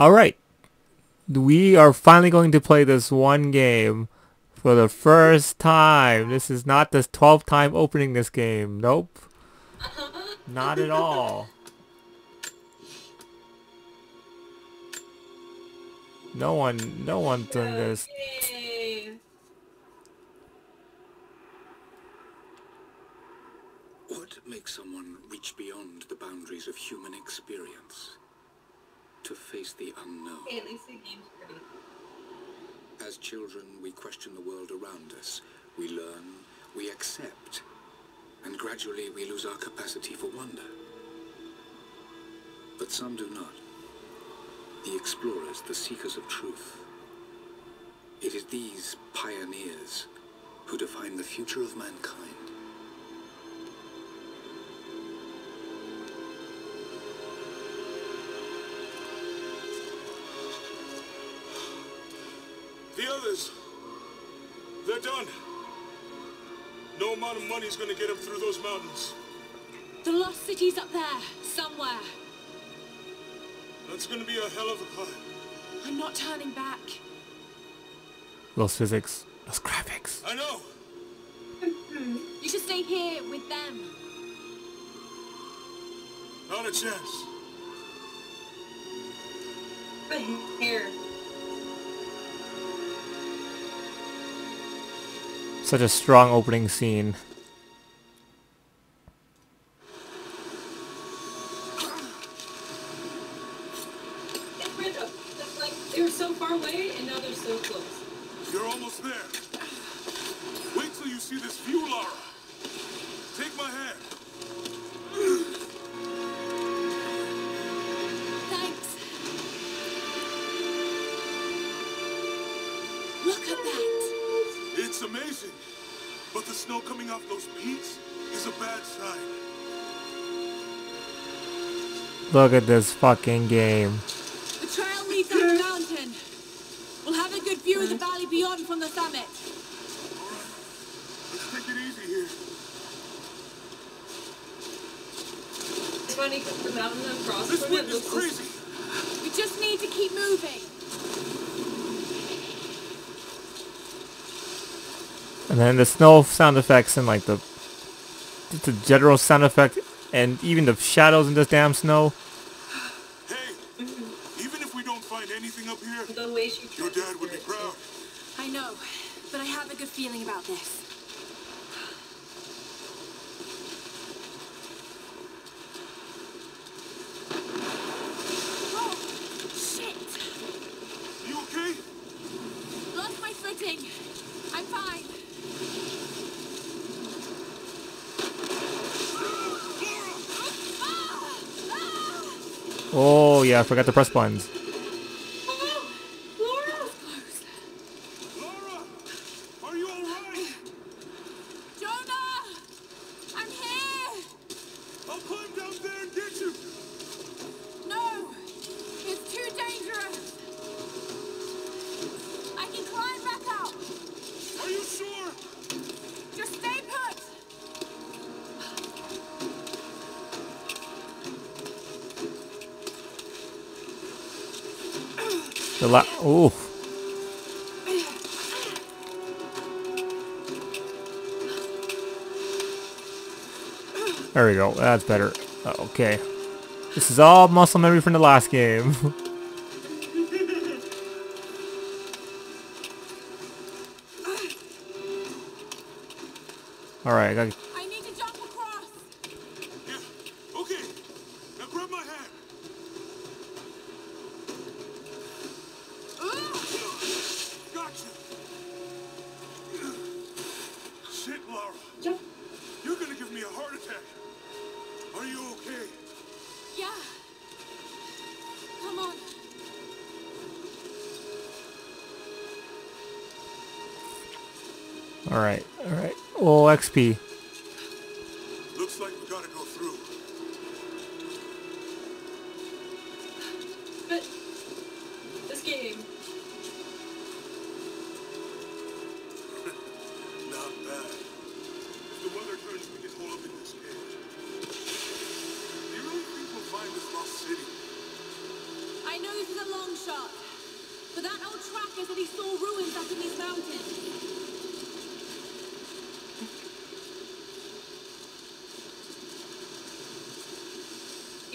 Alright. We are finally going to play this one game for the first time. This is not the 12th time opening this game. Nope. Not at all. No one, no one's done this. What makes someone reach beyond the boundaries of human experience? To face the unknown. Hey, at least the game's pretty. As children, we question the world around us. We learn, we accept, and gradually we lose our capacity for wonder. But some do not. The explorers, the seekers of truth. It is these pioneers who define the future of mankind. No amount of money is gonna get him through those mountains. The lost city's up there, somewhere. That's gonna be a hell of a climb. I'm not turning back. Lost physics, Lost graphics. I know. Mm-hmm. You should stay here with them. Not a chance. But here. Such a strong opening scene. It's weird though. It's like they were so far away and now they're so close. You're almost there. Wait till you see this view, Lara. Off those peaks is a bad sign. Look at this fucking game. The trail leads up the mountain. We'll have a good view of the valley beyond from the summit. Let's take it easy here. It's funny the mountain across This from it wind is looks crazy. We just need to keep moving. Then the snow sound effects and like the just the general sound effect and even the shadows in this damn snow. Hey, even if we don't find anything up here, the way she your dad would be proud. I know, but I have a good feeling about this. Oh, shit! You okay? Lost my footing. I'm fine. Ah! Ah! I forgot to press buttons. Oh, Laura! Laura, are you all right? Jonah! I'm here! I'll climb down there and get you. No! It's too dangerous! I can climb back up! Are you sure? Just stay put! Ooh. There we go. That's better. Okay. This is all muscle memory from the last game. Alright, I got Alright, alright. Oh, XP.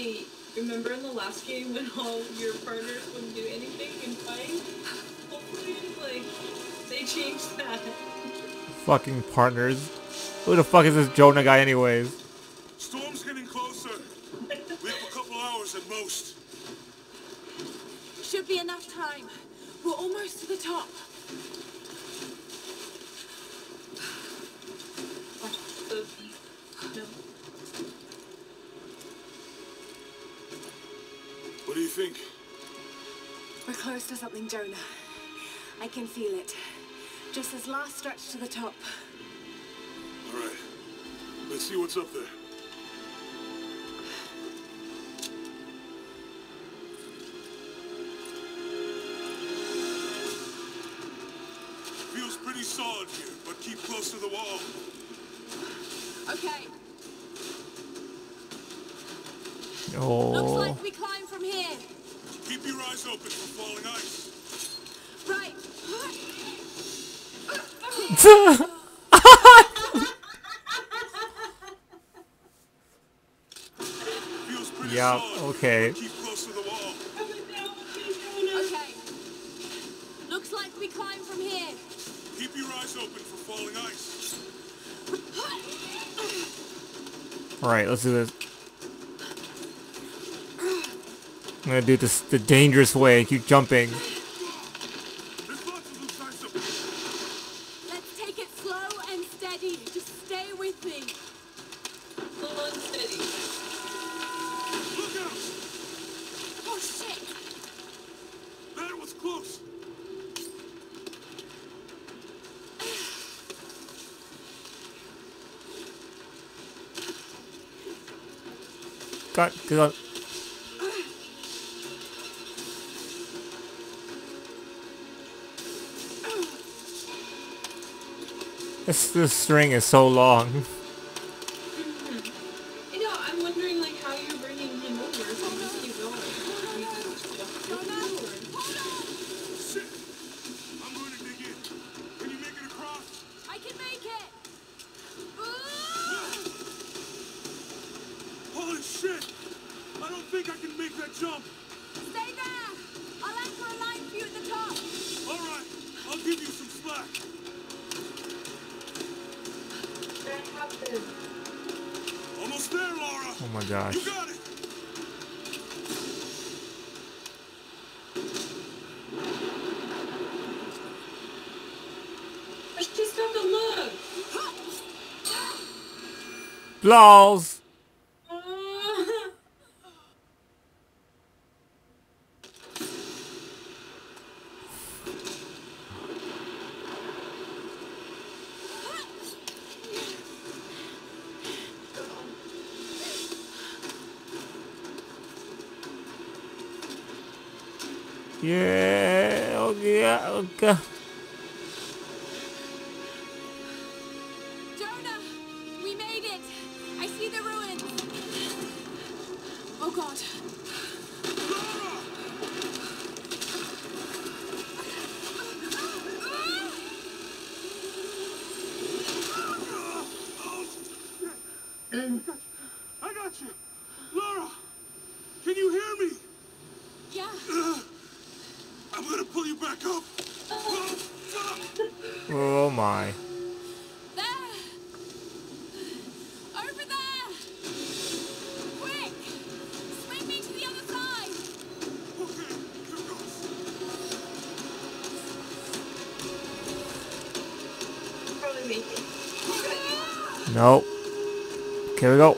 Hey, remember in the last game when all your partners wouldn't do anything and fight? Hopefully, like, they changed that. Fucking partners. Who the fuck is this Jonah guy anyways? Storm's getting closer. We have a couple hours at most. Should be enough time. We're almost to the top. Watch the no. What do you think? We're close to something, Jonah. I can feel it. Just this last stretch to the top. All right. Let's see what's up there. Feels pretty solid here, but keep close to the wall. Okay, oh. looks Oh. Like we climb from here. Keep your eyes open for falling ice. Right. Feels pretty Yeah, solid. okay. Keep close to the wall. Okay. Looks like we climb from here. Keep your eyes open for falling ice. Alright, let's do this. I'm gonna do this the dangerous way, keep jumping. There's lots of loose ice up there. Let's take it slow and steady. Just stay with me. Slow and steady. Look out! Oh shit! That was close. Got, got. This, this string is so long. You know, I'm wondering like how you're bringing him over so we keep going. Ah. Yeah, okay, okay. Nope. Okay, we go.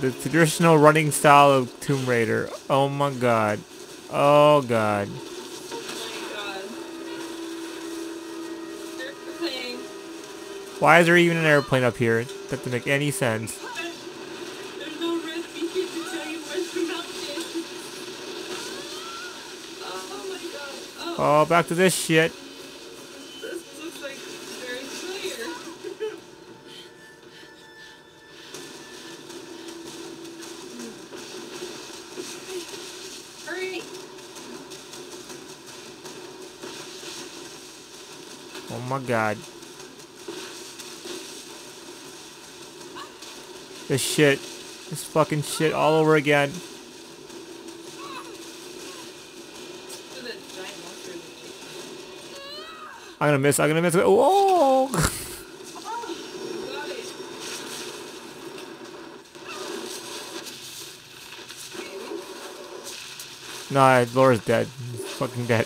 The traditional running style of Tomb Raider. Oh my god. Oh god. Why is there even an airplane up here? That doesn't make any sense. Oh, back to this shit. Oh my god. This shit. This fucking shit all over again. I'm gonna miss. I'm gonna miss. Whoa! Got it. Oh, oh. nah, Laura's dead. Fucking dead.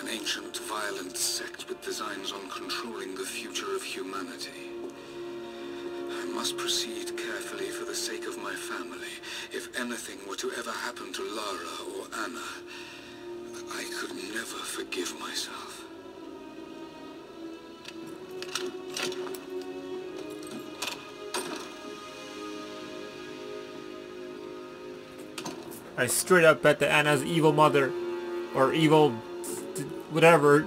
An ancient, violent sect with designs on controlling the future of humanity. I must proceed carefully for the sake of my family. If anything were to ever happen to Lara or Anna, I could never forgive myself. I straight up bet that Anna's evil mother, or evil, whatever.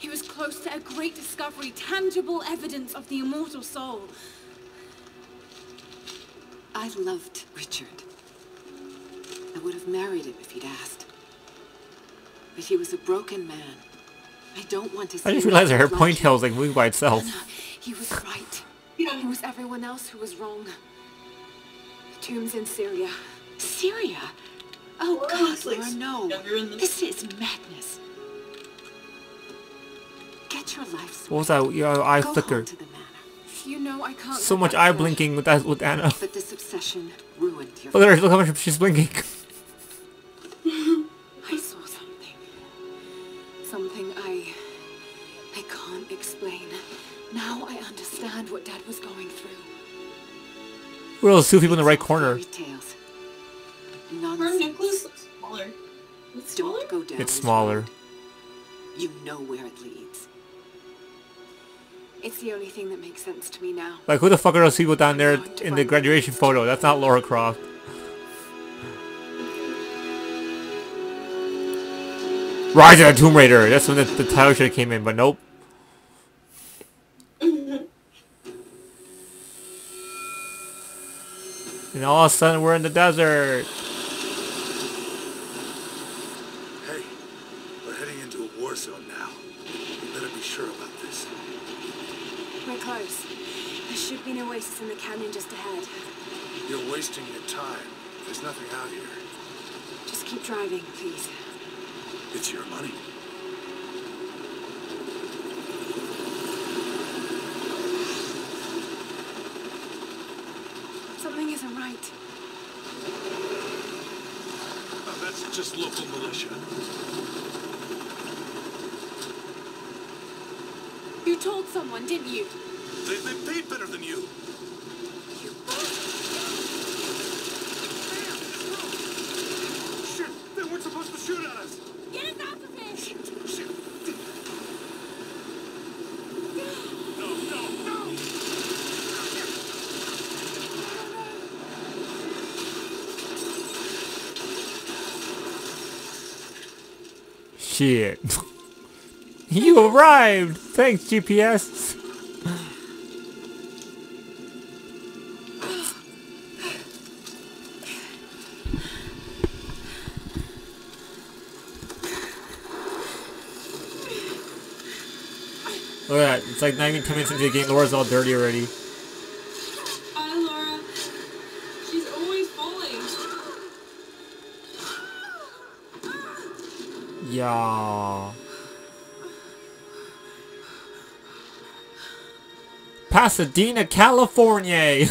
he was close to a great discovery, tangible evidence of the immortal soul. I loved Richard. I would have married him if he'd asked. But he was a broken man. I don't want to see I just realized her hair like him. ponytail is like moving by itself. Anna, he was right. It was everyone else who was wrong. The tombs in Syria. Syria? Oh Laura God, like Laura, no. younger in the- This is madness. Get your life What was that? Your eye Go home flickered. to the manor. You know I can't So much eye blinking with that with Anna. But this obsession ruined your Look at her. Look how much she's blinking. I saw something. Something I... I can't explain. Now I understand what Dad was going through. What are those two people in the right corner? Fairy tales. Her Nonsense. necklace looks smaller. It's smaller? Don't go down It's smaller. You know where it leads. It's the only thing that makes sense to me now. Like who the fuck are those people down there in the graduation photo? That's not Laura Croft. Rise of the Tomb Raider. That's when the, the title should have came in, but nope. and all of a sudden we're in the desert. Hey, we're heading into a war zone now. You better be sure about this. We're close. There should be an oasis in the canyon just ahead. You're wasting your time. There's nothing out here. Just keep driving, please. It's your money. Something isn't right. Oh, that's just local militia. You told someone, didn't you? They, they paid better than you. Shit, they weren't supposed to shoot at us. Get us out of here! Shit. No, no, no! Shit. you arrived! Thanks, GPS. Look at that. It's like not even 10 minutes into the game. The Laura's all dirty already. Hi, Laura. She's always falling. Yeah. Pasadena, California. No turning back. It has to Pasadena, California.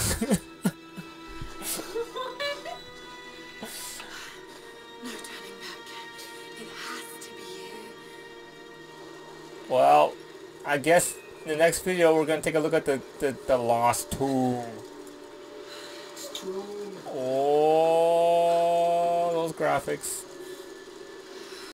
well, I guess in the next video we're gonna take a look at the the, the lost tomb. Oh, those graphics.